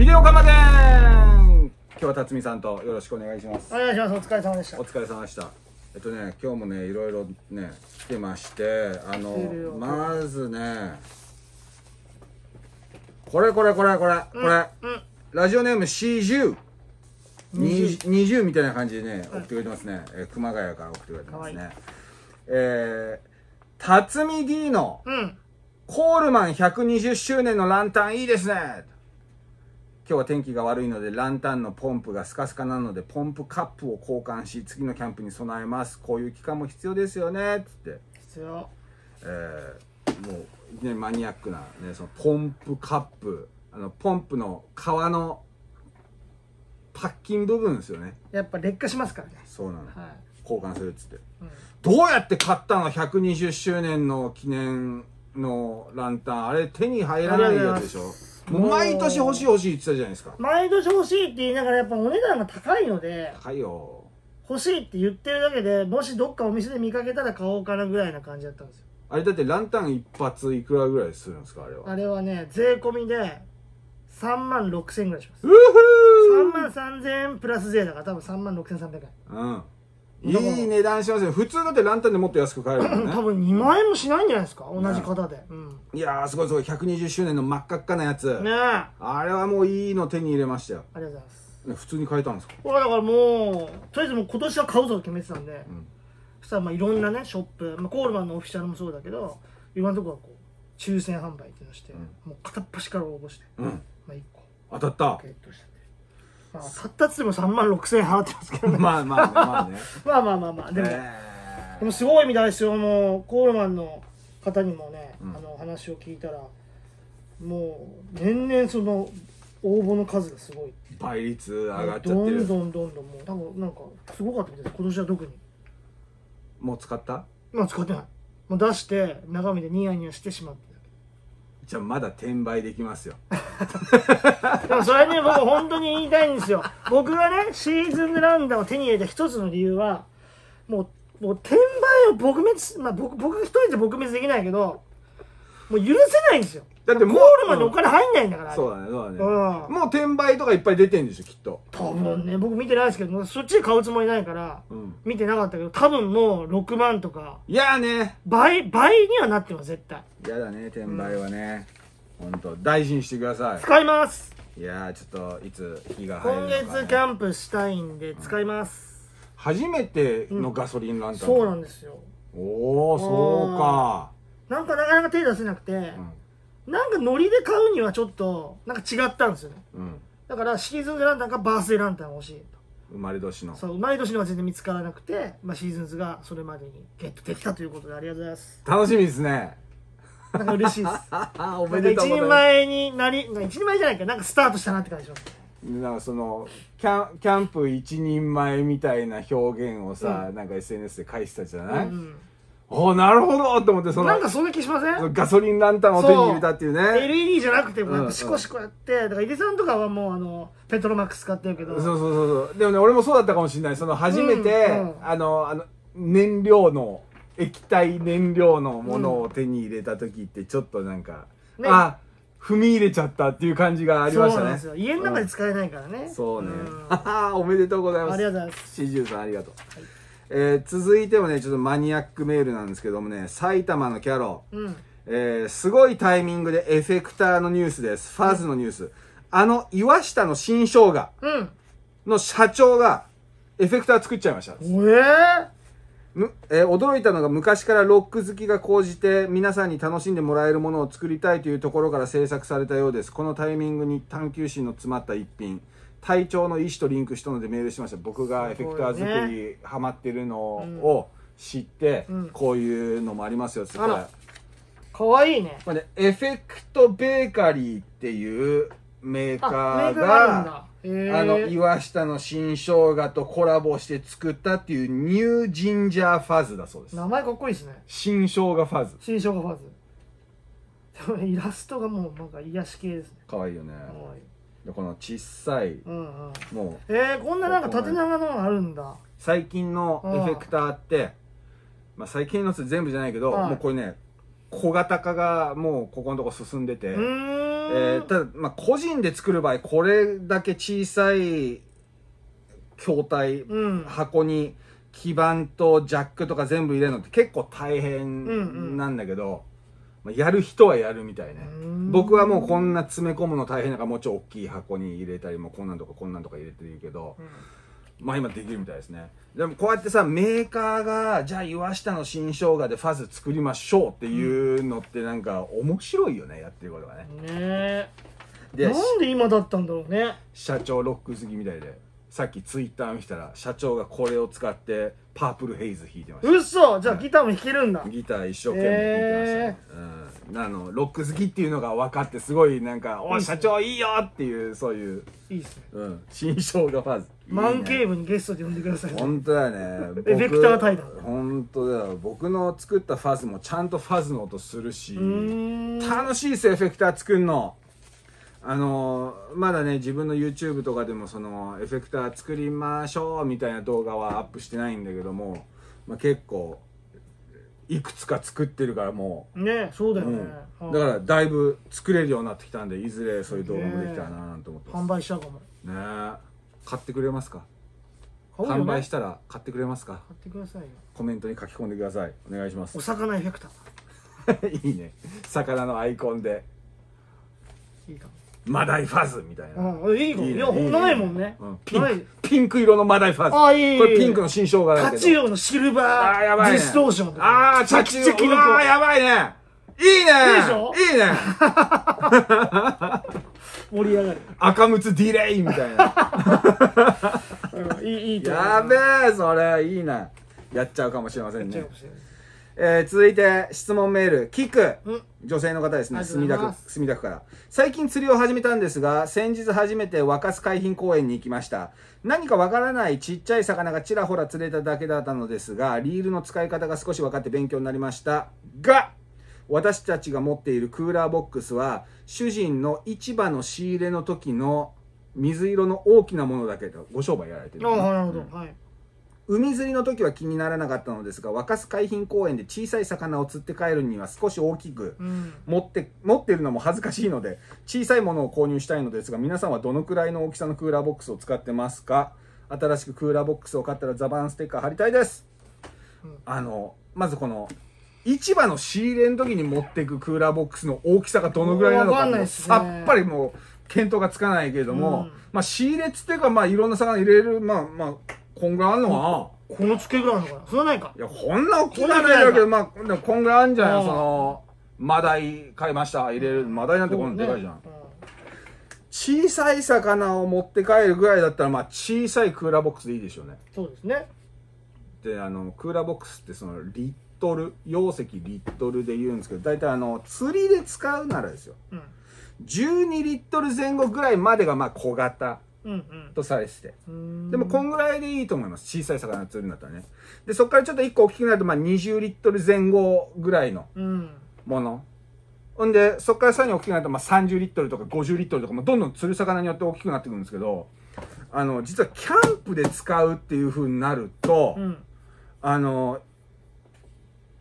ビデオカマでーん今日は辰巳さんとよろしくお願いします。お願いします。お疲れ様でした。お疲れ様でした。えっとね今日もねいろいろね来てましてあのまずねこれこれこれこれこれ、うんラジオネーム C10 20みたいな感じでね送ってくれてますね、えー熊谷から送ってくれてますかわねえー、辰巳 D のうん。コールマン120周年のランタンいいですね今日は天気が悪いのでランタンのポンプがスカスカなのでポンプカップを交換し次のキャンプに備えます。こういう期間も必要ですよね。っつって、必要。えーもういきなりマニアックな、ね、そのポンプカップ。あのポンプの皮のパッキン部分ですよね。やっぱ劣化しますからね。そうなの。はい、交換するっつって。うん、どうやって買ったの？120周年の記念のランタン。あれ手に入らないやつでしょ毎年欲しい欲しいって言ってたじゃないですか。毎年欲しいって言いながらやっぱお値段が高いので高いよ。欲しいって言ってるだけでもしどっかお店で見かけたら買おうかなぐらいな感じだったんですよ。あれだってランタン一発いくらぐらいするんですかあれは。あれはね税込みで3万6000円ぐらいします。うふ3万3000円プラス税だから多分3万6300円ーうんいい値段しますよ。普通だってランタンでもっと安く買えるもんね。多分2万円もしないんじゃないですか？同じ型で、うん。いやーすごいすごい。120周年の真っ赤っかなやつ、ねえ。ああれはもういいの手に入れましたよ。りがとうございます。ね普通に買えたんですか？これだからもうとりあえずもう今年は買うぞと決めてたんで、ん。そしたらまあいろんなねショップ、まあ、コールマンのオフィシャルもそうだけどいろんなところがこう抽選販売っていうのをして、もう片っ端から応募して、うん。まあ、1個。当たった。ゲットしたんで、まあ、たったっつっても3万6000円払ってますけどね。まあまあまあね。まあまあまあまあでも、えでもすごいみたいですよ。もうコールマンの方にもね、うん。あの話を聞いたらもう年々その応募の数がすごい。ー倍率上がっちゃってどるんどんどんどんもう多分なんかすごかったみたいです。今年は特にもう使った？まあ使ってない。もう出して中身でニヤニヤしてしまってじゃあまだ転売できますよ。でもそれね僕本当に言いたいんですよ。僕がねシーズンランダーを手に入れた一つの理由はもうもう転売を撲滅まあ僕僕一人で撲滅できないけどもう許せないんですよ。だってもうコールマンにお金入んないんだから、そうだねそうだね、うん。もう転売とかいっぱい出てんでしょきっと。多分ね僕見てないですけどそっちで買うつもりないからうん。見てなかったけど多分もう6万とか。いやーね。倍倍にはなってます絶対。やだね転売はね、ほんと大事にしてくださ使います。いいやーちょっといつ日が入る今のか、ね、月キャンプしたいんで使います、初めてのガソリンランタン、そうなんですよ。おおそうかなんかなかなか手出せなくて、うん。なんかノリで買うにはちょっとなんか違ったんですよね。うん。だからシーズンズランタンかバースデーランタンが欲しいと。生まれ年の。そう生まれ年のは全然見つからなくて、まあ、シーズンズがそれまでにゲットできたということでありがとうございます。楽しみですね。なんか嬉しいです。ああおなんか一人前になりなんか一人前じゃないか。なんかスタートしたなって感じします。なんかそのキャンキャンプ一人前みたいな表現をさ、うなんか SNS で返したじゃない、うんおおなるほどと思ってそのなんかそんな気しません？ガソリンランタンを手に入れたっていうね。LED じゃなくてもやっうんぱシコシコやってだから井出さんとかはもうあのペトロマックス使ってるけど。そうそうそうそう。でもね俺もそうだったかもしれない。その初めて、うんうん。あのあの燃料の液体燃料のものを手に入れた時ってちょっとなんか、ね。あ踏み入れちゃったっていう感じがありましたね。そうなんですよ。家の中で使えないからね、そうね、ん。おめでとうございます。ありがとうございます。四十さんありがとう、えー続いてもねちょっとマニアックメールなんですけどもね埼玉のキャロうんえーすごいタイミングでエフェクターのニュースです。ファーズのニュース。あの、岩下の新生姜うんの社長が、エフェクター作っちゃいました。おえむえー驚いたのが昔からロック好きが高じて皆さんに楽しんでもらえるものを作りたいというところから制作されたようです。このタイミングに探求心の詰まった一品。体調の意思とリンクしたのでメールしました。僕がエフェクター作りハマってるのを知って、うん。こういうのもありますよって言ったらあらかわいいね。これね、エフェクトベーカリーっていうメーカーがあの、岩下の新生姜とコラボして作ったっていうニュージンジャーファズだそうです。名前かっこいいですね。新生姜ファズ。新生姜ファズ。イラストがもうなんか癒し系ですね。かわいいよね。かわいいでこの小さい、うんうん。もう、えー、こんななんか縦長のがあるんだ。最近のエフェクターって、まあ最近のって全部じゃないけど、うんもうこれね、小型化がもうここのとこ進んでて、えーただ、まあ、個人で作る場合これだけ小さい筐体、うん。箱に基板とジャックとか全部入れるのって結構大うんう変んなんだけど、まあ、やる人はやるみたいね。うん。僕はもうこんな詰め込むの大変だからもうちょい大きい箱に入れたりもうこんなんとかこんなんとか入れてるけど、まあ今できるみたいですね。でもこうやってさメーカーがじゃあ岩下の新生姜でファズ作りましょうっていうのってなんか面白いよねやってることがね。ねえ。でなんで今だったんだろうね。社長ロック好きみたいでさっきツイッター見たら社長がこれを使ってパープルヘイズ弾いてました。うっそじゃあギターも弾けるんだ。ギター一生懸命弾いてましたね、うん、あのロック好きっていうのが分かってすごいなんか「おい社長いいよ!」っていうそういう、いいっすね。うん、新生姜ファズいいね。マンケーブにゲストで呼んでください。本当だよね。エフェクター対談本当だよ。僕の作ったファズもちゃんとファズの音するしうーん。楽しいですよエフェクター作るのあのまだね自分の YouTube とかでもそのエフェクター作りましょうみたいな動画はアップしてないんだけども、まあ、結構いくつか作ってるからもねそうだう、よね、うん、だからだいぶ作れるようになってきたんでいずれそういう動画もできたらななんて思って販売しちゃうかも。ねえ。買ってくれますか？販売したら買ってくれますか？買ってくださいよ。コメントに書き込んでください。お願いします。お魚エフェクターいいね。魚のアイコンで。いいかもマダイファズみたいな、うんいいかもいやいいね。いいね。ないもんね。うん。ピンクないピンク色のマダイファズ。あいいこれピンクの新生姜だけど。タチウオのシルあバーやばいディストーションとか。ああタチャキチャキのう。わーやばいね。いいね。いいでしょ？いいね。盛り上がる。赤むつディレイみたいな。うんいいいいと思う。やべえそれ。いいなやっちゃうかもしれませんね。うかもしれないえー続いて質問メールキクうん。女性の方ですね。ありがとう墨田区墨田区から。最近釣りを始めたんですが先日初めて若洲海浜公園に行きました。何かわからないちっちゃい魚がちらほら釣れただけだったのですがリールの使い方が少し分かって勉強になりました。が私たちが持っているクーラーボックスは主人の市場の仕入れの時の水色の大きなものだけとご商売やられてるああなるほど。はい海釣りの時は気にならなかったのですが若洲海浜公園で小さい魚を釣って帰るには少し大きくうん。持って持ってるのも恥ずかしいので小さいものを購入したいのですが皆さんはどのくらいの大きさのクーラーボックスを使ってますか？新しくクーラーボックスを買ったらザバンステッカー貼りたいです、うん。あのまずこの市場の仕入れの時に持っていくクーラーボックスの大きさがどのぐらいなのわかね。さっぱりもう見当がつかないけれども、うん。まあ仕入れっつっていうかまあいろんな魚入れるまあまあこんぐらいあるのかな、この付けぐらいあるのかなそれはないか。いや、こんな大きないだ。けど、まあ、でもこんぐらいあるんじゃないあーその、マダイ買いました、入れる。マダイなんてこんなでかいじゃん。小さい魚を持って帰るぐらいだったら、まあ、小さいクーラーボックスでいいでしょうね。うんそうですね。で、あの、クーラーボックスってその、リットル、容積リットルで言うんですけど、大体あの、釣りで使うならですよ。うん。12リットル前後ぐらいまでが、まあ、小型うんとされてて。うんでも、こんぐらいでいいと思います。小さい魚釣るんだったらね。で、そこからちょっと1個大きくなると、まあ、20リットル前後ぐらいのうんもの。ほんで、そこからさらに大きくなると、まあ、30リットルとか50リットルとかもどんどん釣る魚によって大きくなってくるんですけど、あの、実はキャンプで使うっていう風になると、うんあの、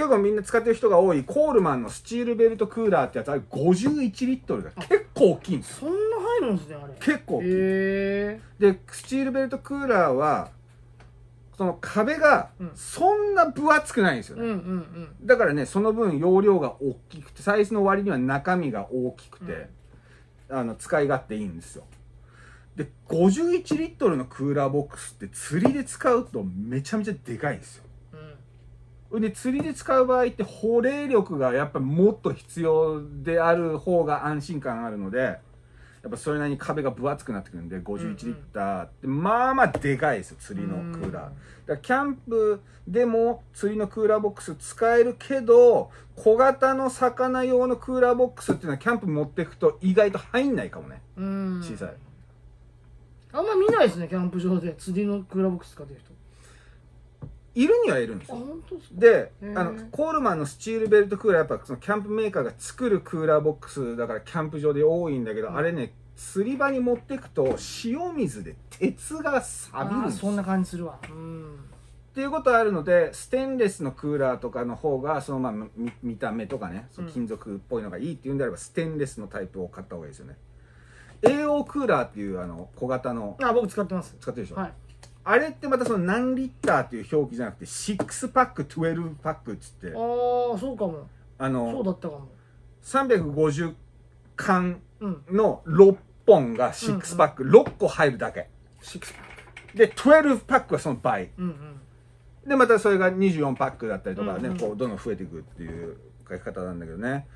結構みんな使ってる人が多いコールマンのスチールベルトクーラーってやつ、あれ51リットルが結構大きいんですよ。そんな入るんですねあれ結構大きい。へえで、スチールベルトクーラーは、その壁がうんそんな分厚くないんですよね。うんうんうんだからね、その分容量が大きくて、サイズの割には中身が大きくて、あの、使い勝手いいんですよ。で、51リットルのクーラーボックスって釣りで使うとめちゃめちゃでかいんですよ。うんで、釣りで使う場合って保冷力がやっぱもっと必要である方が安心感あるので、やっぱそれなりに壁が分厚くなってくるんで、51リッターって、まあまあでかいですよ、釣りのクーラー。だからキャンプでも釣りのクーラーボックス使えるけど、小型の魚用のクーラーボックスっていうのはキャンプ持っていくと意外と入んないかもね。うん小さい。あんま見ないですねキャンプ場で釣りのクーラーボックス使ってる人いるにはいるんですあよ。であの、コールマンのスチールベルトクーラー、やっぱそのキャンプメーカーが作るクーラーボックスだからキャンプ場で多いんだけど、うん。あれね、釣り場に持ってくと塩水で鉄が錆びるんですそんな感じするわ。うん。でっていうことあるのでステンレスのクーラーとかの方がそのまあ見見た目とかねその金属っぽいのがいいっていうんであれば、ステンレスのタイプを買った方がいいですよね。AO クーラーっていうあの小型のあ僕使ってます。使ってるでしょ、はいあれってまたその何リッターっていう表記じゃなくて6パック12パックっつって。ああそうかも。あそうのだったかも。350缶うんの6本が6パック、6個入るだけ。シックスパッで12パックはその倍。クうんうん。でまたそれが24パックだったりとかね、うんうん。こうどんどん増えていくっていう書き方なんだけどね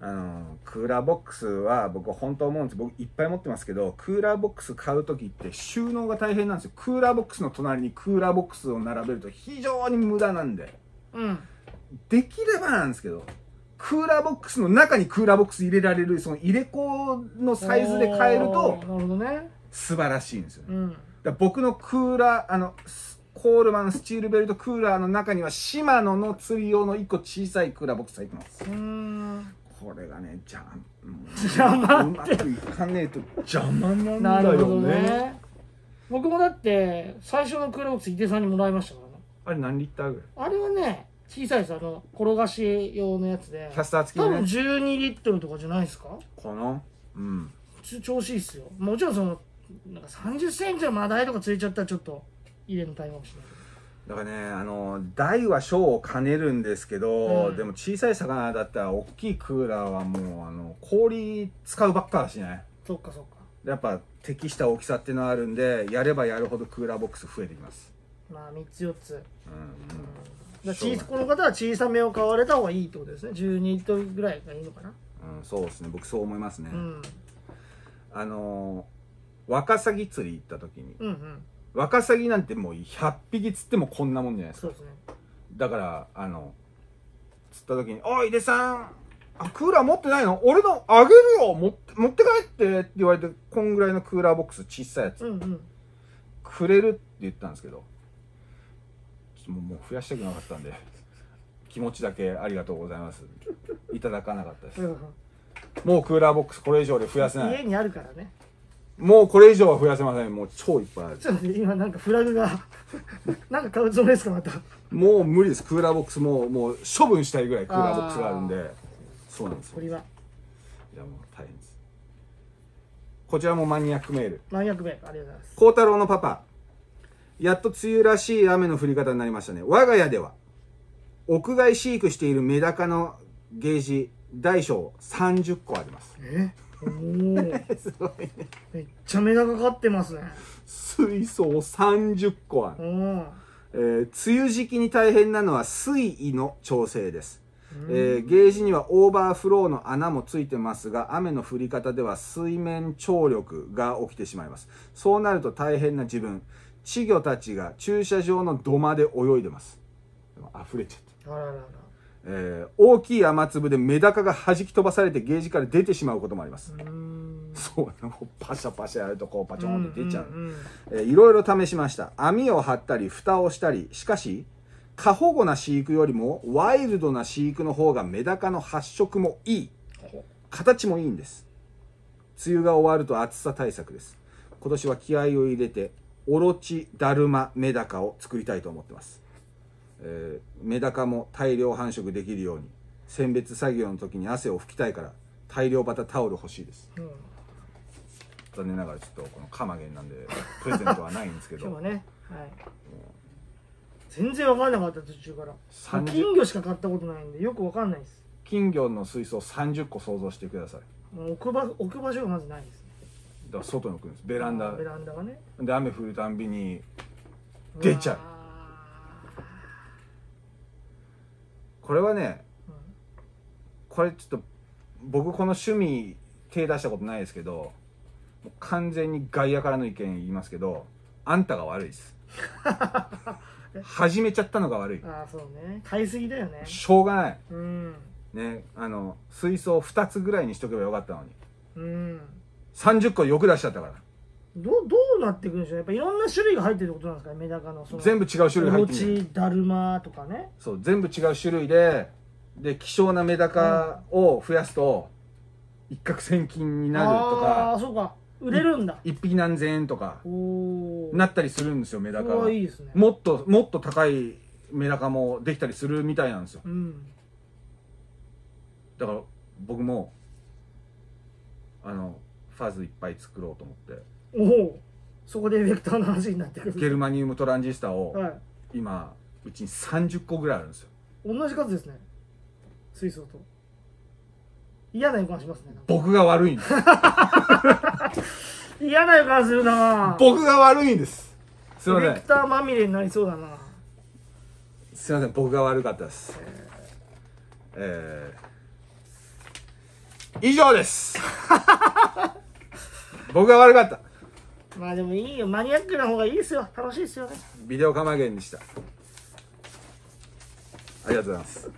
あのクーラーボックスは僕本当思うんです。僕いっぱい持ってますけどクーラーボックス買う時って収納が大変なんですよ。クーラーボックスの隣にクーラーボックスを並べると非常に無駄なんで。うん。できればなんですけどクーラーボックスの中にクーラーボックス入れられるその入れ子のサイズで買えるおとーなるほどね。素晴らしいんですよね。うん。だから僕のクーラーあのスコールマンスチールベルトクーラーの中にはシマノの釣り用の1個小さいクーラーボックス入ってます。うーんこれがねじゃん邪魔うまくいかねえと。邪魔なんだなるほどよね。ね僕もだって最初のクーラーボックス井出さんにもらいましたからね。あれ何リッターぐあれはね小さいです。あの転がし用のやつで。らいキャスター付き多分のね12リットルとかじゃないですか？この？うん。ち調子いいっすよ。もちろんそのなんか30センチのマダイとかついちゃったらちょっと入れのタイムかもしれないだからねあの大は小を兼ねるんですけど、うん。でも小さい魚だったら大きいクーラーはもうあの氷使うばっかだしね。そっかそっか。やっぱ適した大きさっていうのはあるんでやればやるほどクーラーボックス増えてきます。まあ3つ4つ、うん、うん。だ小この方は小さめを買われた方がいいってことですね。12リットルぐらいがいいのかな。うん、そうですね。僕そう思いますね、うん。あのーワカサギ釣り行った時にうんうんワカサギなんてもう100匹釣ってもこんなもんじゃないですか。すね。だからあの釣った時に「おい井出さんあクーラー持ってないの？俺のあげるよ持って持って帰って」って言われてこんぐらいのクーラーボックス小さいやつうんうん。くれるって言ったんですけどちょっともうもう増やしたくなかったんで気持ちだけありがとうございます。いただかなかったです。うん。もうクーラーボックスこれ以上で増やせない。家にあるからねもうこれ以上は増やせません。もう超いっぱいある。ちょっと待って今なんかフラグが なんか買うつもりですかまた。もう無理です。クーラーボックスもうもう処分したいぐらいクーラーボックスがあるんで。そうなんですよ。これは。いやもう大変です。こちらもマニアックメール。何百名ありがとうございます。孝太郎のパパ。やっと梅雨らしい雨の降り方になりましたね。我が家では屋外飼育しているメダカのゲージ大小30個あります。え？すごいね。めっちゃメダカかってますね。水槽30個ある。えー梅雨時期に大変なのは水位の調整です、えーゲージにはオーバーフローの穴もついてますが雨の降り方では水面張力が起きてしまいます。そうなると大変な自分。稚魚たちが駐車場の土間で泳いでます。でも溢れちゃって。あらららえー大きい雨粒でメダカが弾き飛ばされてゲージから出てしまうこともあります、そうパシャパシャやるとこうパチョンって出ちゃう、んんん。えーいろいろ試しました。網を張ったり蓋をしたりしかし過保護な飼育よりもワイルドな飼育の方がメダカの発色もいい。形もいいんです。梅雨が終わると暑さ対策です。今年は気合を入れてオロチダルマメダカを作りたいと思ってます、えーメダカも大量繁殖できるように選別作業の時に汗を拭きたいから大量バタタオル欲しいです。うん。残念ながらちょっとこのカマゲンなんでプレゼントはないんですけど。今日はねはい。全然わかんなかった途中から。30金魚しか買ったことないんでよくわかんないです。金魚の水槽30個想像してください。置く場置く場所がまずないです。だから外に置くんです。ベランダ。ベランダがね。で雨降るたんびに出ちゃうこれはねーうん。これちょっと僕この趣味手出したことないですけど完全に外野からの意見言いますけどあんたが悪いです。始めちゃったのが悪い。ああそうね。買いすぎだよね。しょうがない。うん。ねあの水槽2つぐらいにしとけばよかったのに。うん。30個よく出しちゃったからどどうなっていくんでしょうやっぱいろんな種類が入ってるってことなんですかね。メダカのその全部違う種類入ってるオロチダルマとかね。そう全部違う種類でで希少なメダカを増やすと一攫千金になるとああかそうか。売れるんだ。1匹何千円とかおおなったりするんですよメダカおはーいいですね。もっともっと高いメダカもできたりするみたいなんですよ。うん。だから僕もあのファズいっぱい作ろうと思っておお。そこでベクターの話になってくる。ゲルマニウムトランジスタをはい。今うちに30個ぐらいあるんですよ。同じ数ですね。水槽と。嫌な予感しますね。僕が悪いんです。嫌な予感するな。僕が悪いんです。すいません。ディレクターまみれになりそうだな。すいません。僕が悪かったです。えー、以上です。僕が悪かったまあでもいいよ。マニアックな方がいいですよ。楽しいですよね。ビデオカマゲンでした。ありがとうございます。